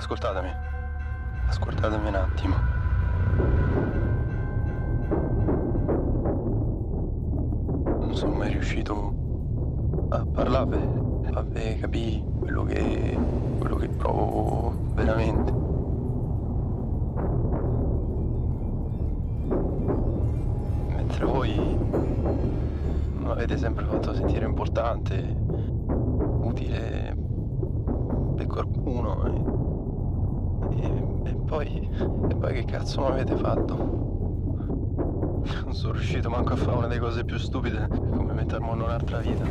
ascoltatemi. Ascoltatemi un attimo. Non sono mai riuscito a parlare, a capire quello che, quello che provo veramente. Mentre voi mi avete sempre fatto sentire importante, utile per qualcuno. Poi, e poi che cazzo mi avete fatto? Non sono riuscito manco a fare una delle cose più stupide, come mettermi in un'altra vita.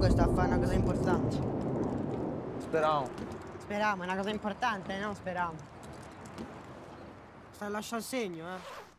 Comunque sta a fare una cosa importante. Speriamo. Speriamo, è una cosa importante, no? Speriamo. Sta a lasciare il segno, eh.